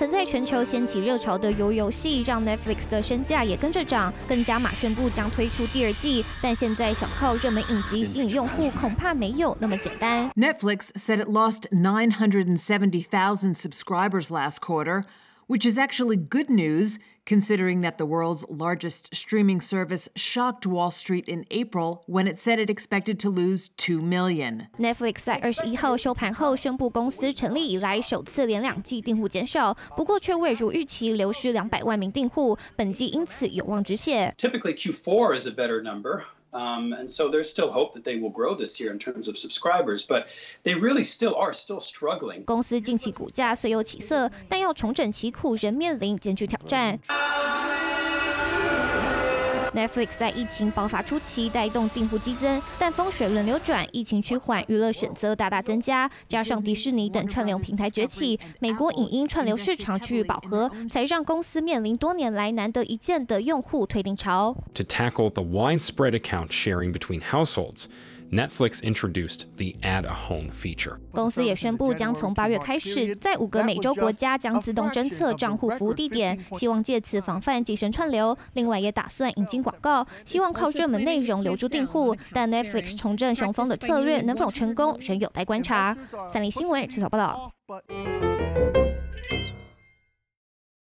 曾在全球掀起热潮的游游戏，让 Netflix 的身价也跟着涨，更加码宣布将推出第二季。但现在想靠热门影集吸引用户，恐怕没有那么简单。Netflix said it lost 970,000 subscribers last quarter, which is actually good news considering that the world's largest streaming service shocked Wall Street in April when it said it expected to lose 2 million. Netflix 在二十一号收盘后宣布，公司成立以来首次连两季订户减少，不过却未如预期流失两百万名订户，本季因此有望止血。Typically, Q4 is a better number. Um, and so there's still hope that they will grow this year in terms of subscribers, but they really still are still struggling. 公司近期股价虽有起色，但要重整旗鼓仍面临艰巨挑战。 Netflix 在疫情爆发初期带动订户激增，但风水轮流转，疫情趋缓，娱乐选择大大增加，加上迪士尼等串流平台崛起，美国影音串流市场趋于饱和，才让公司面临多年来难得一见的用户退订潮。To tackle the widespread account sharing between households. Netflix introduced the Add a Home feature。公司也宣布将从八月开始，在五个美洲国家将自动侦测账户服务地点，希望借此防范寄生串流。另外，也打算引进广告，希望靠热门内容留住订户。但 Netflix 重振雄风的策略能否成功，仍有待观察。三立新闻，陈晓报道。